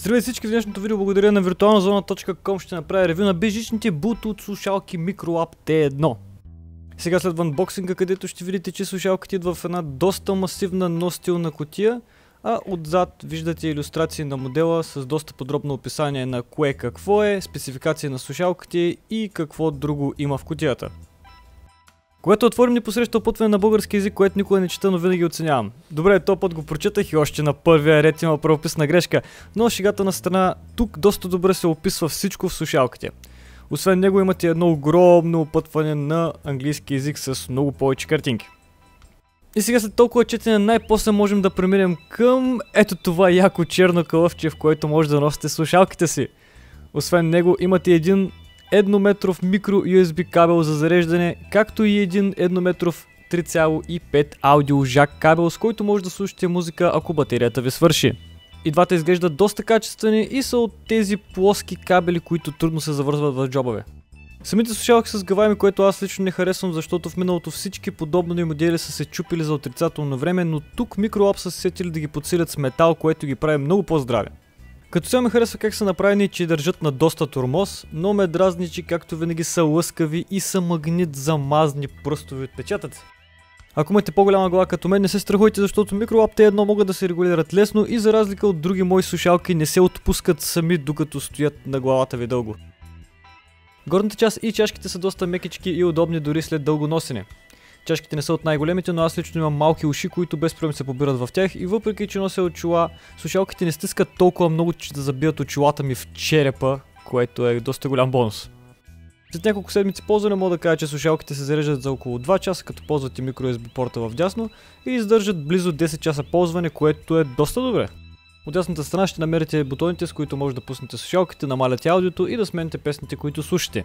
Здравейте всички в днешното видео благодаря на virtualnazona.com ще направя ревю на безжичните Bluetooth слушалки MicroLab T1. Сега след анбоксинга, където ще видите, че слушалките идва в една доста масивна, но стилна котия, а отзад виждате иллюстрации на модела с доста подробно описание на кое какво е, спецификация на слушалките и какво друго има в котията. Когато отворим ни посреща опътване на български язик, което никога не чета, но винаги оценявам. Добре, този път го прочетах и още на първия ред има правописна грешка, но шегата на страна, тук доста добре се описва всичко в слушалките. Освен него имате едно огромно опътване на английски язик с много повече картинки. И сега след толкова четене най-после можем да преминем към ето това яко черно кълъвче, в което може да носите слушалките си. Освен него имате един еднометров микро USB кабел за зареждане, както и един еднометров 3,5 аудио жак кабел, с който може да слушате музика, ако батерията ви свърши. И двата изглеждат доста качествени и са от тези плоски кабели, които трудно се завързват в джобове. Самите слушалки с гавайми, което аз лично не харесвам, защото в миналото всички подобни модели са се чупили за отрицателно време, но тук микроап са се сетили да ги подсилят с метал, което ги прави много по-здрави. Като цяло ми харесва как са направени, че държат на доста турмоз, но ме дразни, че както винаги са лъскави и са магнит за мазни пръстови отпечатъци. Ако имате по-голяма глава като мен, не се страхуйте, защото микролапте едно могат да се регулират лесно и за разлика от други мои слушалки не се отпускат сами докато стоят на главата ви дълго. Горната част и чашките са доста мекички и удобни дори след дълго носене. Чашките не са от най-големите, но аз лично имам малки уши, които без проблем се побират в тях и въпреки, че нося очила, слушалките не стискат толкова много, че да забият очилата ми в черепа, което е доста голям бонус. След няколко седмици ползване мога да кажа, че слушалките се зареждат за около 2 часа, като ползвате микро USB порта в дясно и издържат близо 10 часа ползване, което е доста добре. От дясната страна ще намерите бутоните, с които може да пуснете слушалките, намаляте аудиото и да смените песните, които слушате.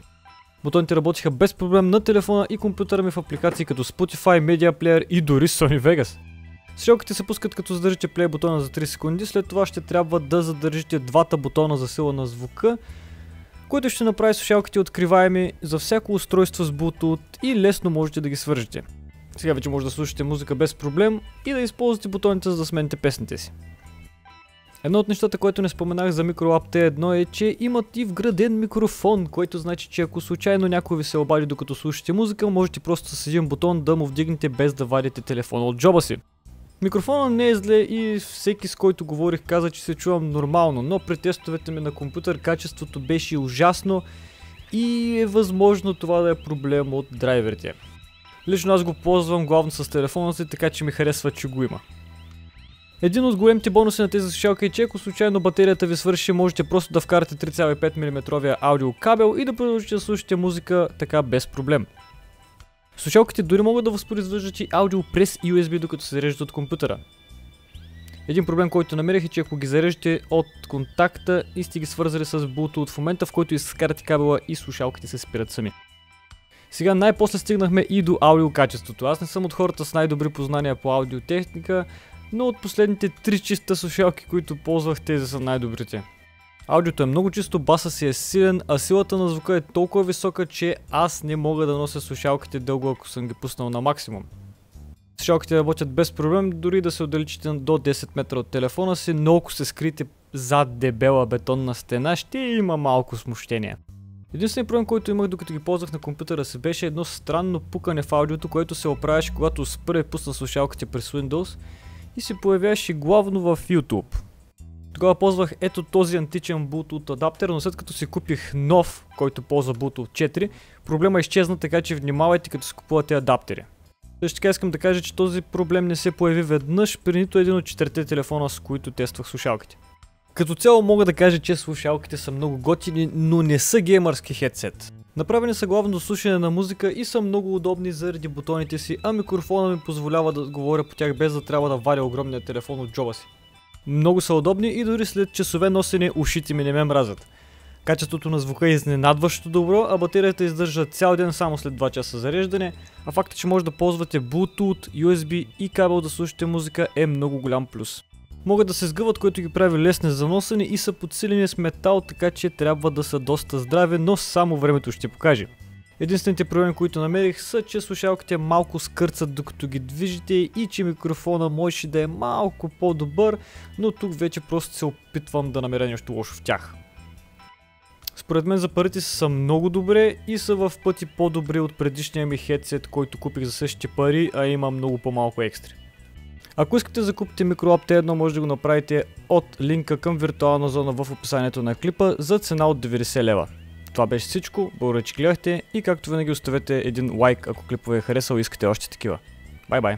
Бутоните работиха без проблем на телефона и компютъра ми в апликации като Spotify, Media Player и дори Sony Vegas. Слушалките се пускат като задържите плей бутона за 3 секунди, след това ще трябва да задържите двата бутона за сила на звука, което ще направи слушалките откриваеми за всяко устройство с Bluetooth и лесно можете да ги свържете. Сега вече може да слушате музика без проблем и да използвате бутоните за да смените песните си. Едно от нещата, което не споменах за MicroLab T1 е, че имат и вграден микрофон, което значи, че ако случайно някой ви се обади докато слушате музика, можете просто с един бутон да му вдигнете без да вадите телефона от джоба си. Микрофона не е зле и всеки с който говорих каза, че се чувам нормално, но при тестовете ми на компютър качеството беше ужасно и е възможно това да е проблем от драйверите. Лично аз го ползвам главно с телефона си, така че ми харесва, че го има. Един от големите бонуси на тези слушалки е, че ако случайно батерията ви свърши, можете просто да вкарате 3,5 мм аудиокабел и да продължите да слушате музика така без проблем. Слушалките дори могат да възпроизвеждат и аудио през USB, докато се зареждат от компютъра. Един проблем, който намерих е, че ако ги зареждате от контакта и сте ги свързали с Bluetooth в момента, в който изкарате кабела и слушалките се спират сами. Сега най-после стигнахме и до аудио качеството. Аз не съм от хората с най-добри познания по аудиотехника, но от последните 3 чиста слушалки, които ползвах, тези са най-добрите. Аудиото е много чисто, баса си е силен, а силата на звука е толкова висока, че аз не мога да нося слушалките дълго, ако съм ги пуснал на максимум. Слушалките работят без проблем, дори да се отдалечите до 10 метра от телефона си, но ако се скрите зад дебела бетонна стена, ще има малко смущение. Единственият проблем, който имах докато ги ползвах на компютъра си беше едно странно пукане в аудиото, което се оправяше когато спра пусна слушалките през Windows и се появяваше главно в YouTube. Тогава ползвах ето този античен Bluetooth адаптер, но след като си купих нов, който ползва Bluetooth 4, проблема изчезна, така че внимавайте като си купувате адаптери. Също така искам да кажа, че този проблем не се появи веднъж при нито един от четирите телефона, с които тествах слушалките. Като цяло мога да кажа, че слушалките са много готини, но не са геймърски хедсет. Направени са главно до слушане на музика и са много удобни заради бутоните си, а микрофона ми позволява да говоря по тях без да трябва да варя огромния телефон от джоба си. Много са удобни и дори след часове носене ушите ми не ме мразят. Качеството на звука е изненадващо добро, а батерията издържа цял ден само след 2 часа зареждане, а факта, че може да ползвате Bluetooth, USB и кабел да слушате музика е много голям плюс могат да се сгъват, което ги прави лесни за носене и са подсилени с метал, така че трябва да са доста здрави, но само времето ще покаже. Единствените проблеми, които намерих са, че слушалките малко скърцат докато ги движите и че микрофона можеше да е малко по-добър, но тук вече просто се опитвам да намеря нещо лошо в тях. Според мен за парите са много добре и са в пъти по-добри от предишния ми хедсет, който купих за същите пари, а има много по-малко екстри. Ако искате да закупите MicroLab T1, може да го направите от линка към виртуална зона в описанието на клипа за цена от 90 лева. Това беше всичко, благодаря че гледахте и както винаги оставете един лайк ако клипът ви е харесал и искате още такива. Бай бай!